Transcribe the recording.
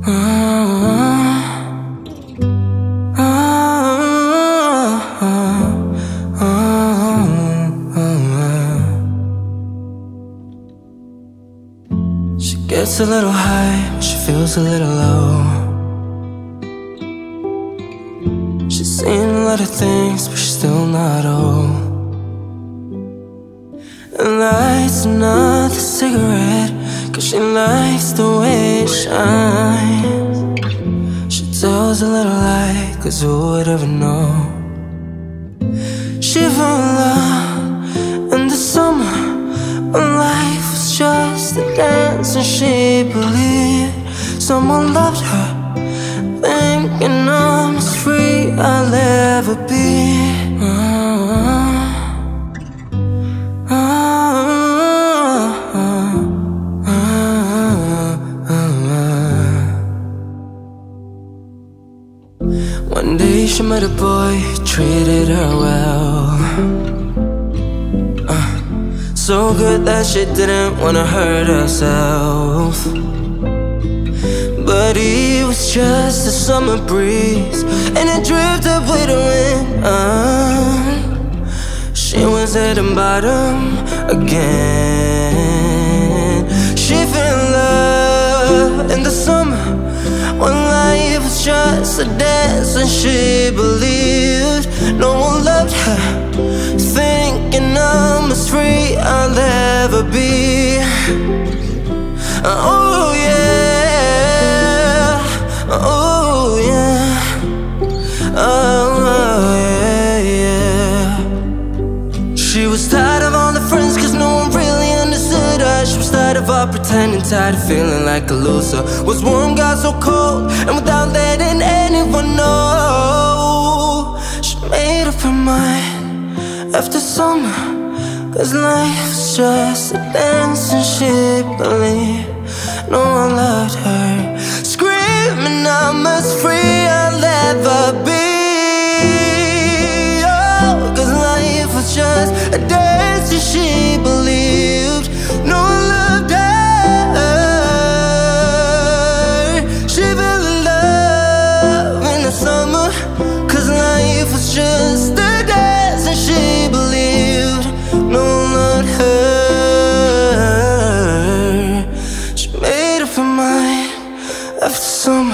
She gets a little high, she feels a little low. She's seen a lot of things, but she's still not old. And lights another cigarette, cause she likes the way it shines. She tells a little lie, cause who would ever know? She fell in love in the summer when life was just a dance and she believed someone loved her. Thinking I'm as free I'll ever be. One day she met a boy, treated her well. Uh, so good that she didn't wanna hurt herself. But he was just a summer breeze, and it drifted with the wind. Uh, she was at the bottom again. She fell in love in the summer just a dance, and she believed no one loved her. Thinking I'm as free I'll ever be. Oh yeah, oh yeah, oh yeah, yeah. She was tired of all the friends cause no one really understood her She was tired of tight and tired of feeling like a loser. Was warm, got so cold And without letting anyone know She made up her mind After summer. Cause life's just a dance and she believed No one loved her. Screaming, I'm as free I'll ever be. Oh, cause life was just a dance and she some